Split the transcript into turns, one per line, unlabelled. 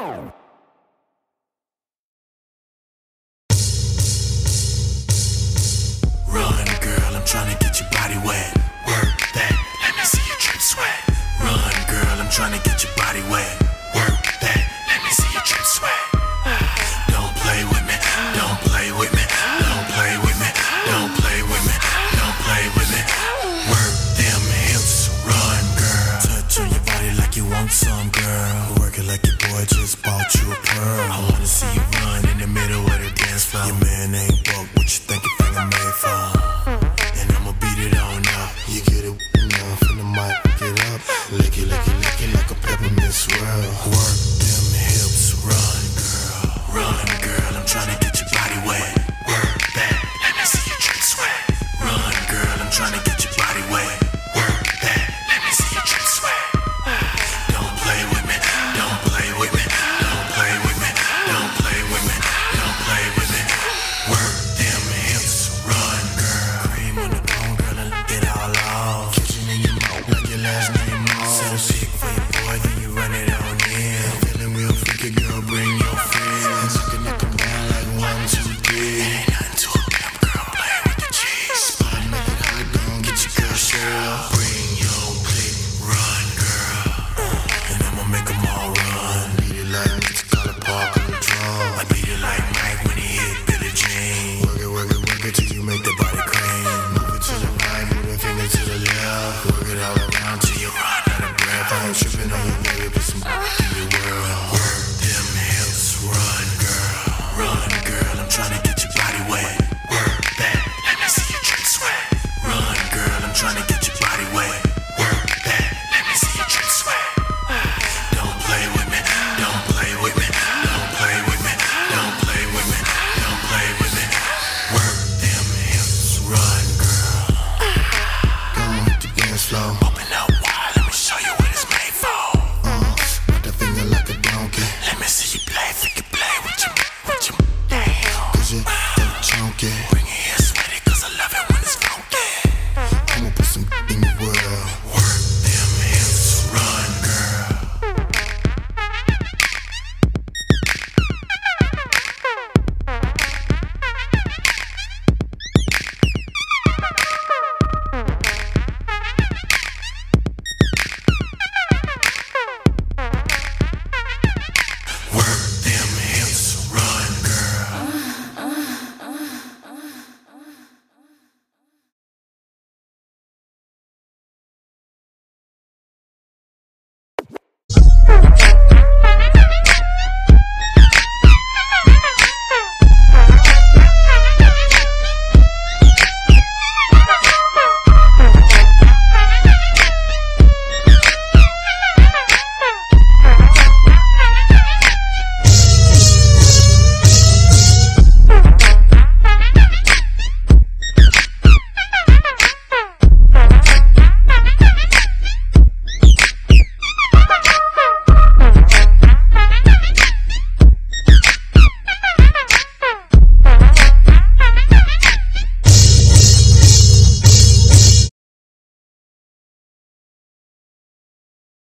down. just bought you a pearl. I wanna see you run in the middle of the dance floor. Your man ain't broke, what you think you think I'm made for?
Bougie, chunky.